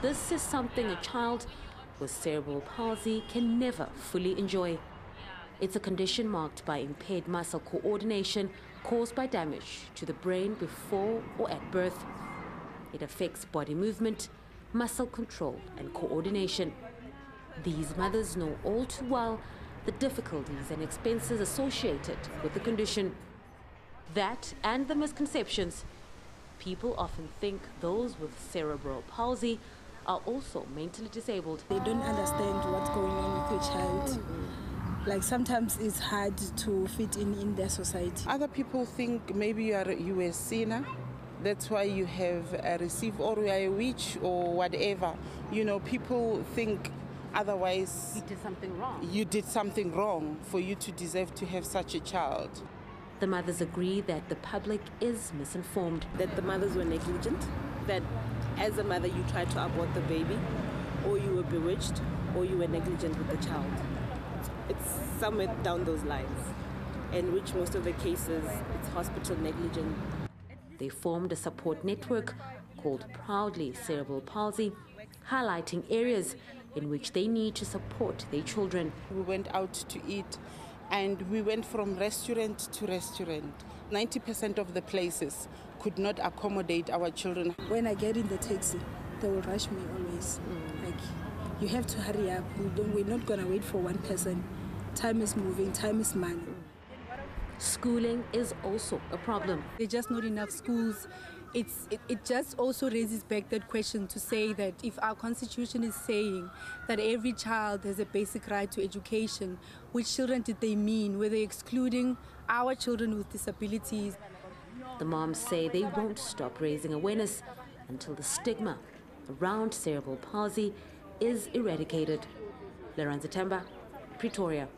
this is something a child with cerebral palsy can never fully enjoy. It's a condition marked by impaired muscle coordination caused by damage to the brain before or at birth. It affects body movement, muscle control, and coordination. These mothers know all too well the difficulties and expenses associated with the condition. That and the misconceptions. People often think those with cerebral palsy are also mentally disabled. They don't understand what's going on with your child. Like sometimes it's hard to fit in in their society. Other people think maybe you are you a sinner. That's why you have uh, a receive or you are a witch or whatever. You know, people think otherwise You did something wrong. you did something wrong for you to deserve to have such a child. The mothers agree that the public is misinformed. that the mothers were negligent, that as a mother you tried to abort the baby, or you were bewitched, or you were negligent with the child. It's somewhere down those lines, in which most of the cases it's hospital negligence. They formed a support network called Proudly Cerebral Palsy, highlighting areas in which they need to support their children. We went out to eat and we went from restaurant to restaurant. 90% of the places could not accommodate our children. When I get in the taxi, they will rush me always. Mm. Like, you have to hurry up. We don't, we're not gonna wait for one person. Time is moving. Time is money. Schooling is also a problem. There's just not enough schools. It's, it, it just also raises back that question to say that if our constitution is saying that every child has a basic right to education, which children did they mean? Were they excluding our children with disabilities? The moms say they won't stop raising awareness until the stigma around cerebral palsy is eradicated. Lorenzo Temba, Pretoria.